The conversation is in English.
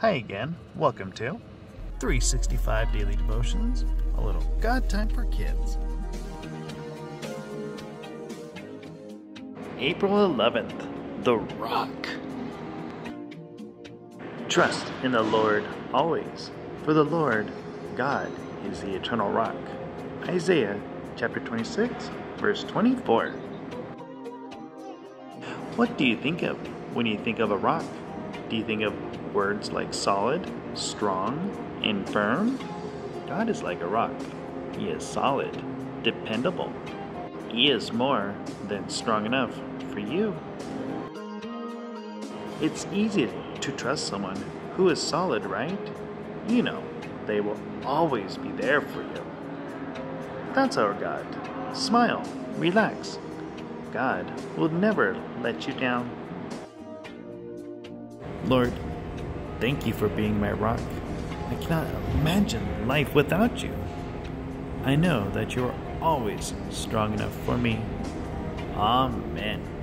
Hi again. Welcome to 365 Daily Devotions, a little God time for kids. April 11th, The Rock. Trust in the Lord always, for the Lord God is the eternal rock. Isaiah chapter 26, verse 24. What do you think of when you think of a rock? Do you think of words like solid, strong, and firm? God is like a rock. He is solid, dependable. He is more than strong enough for you. It's easy to trust someone who is solid, right? You know, they will always be there for you. That's our God. Smile, relax. God will never let you down. Lord, thank you for being my rock. I cannot imagine life without you. I know that you are always strong enough for me. Amen.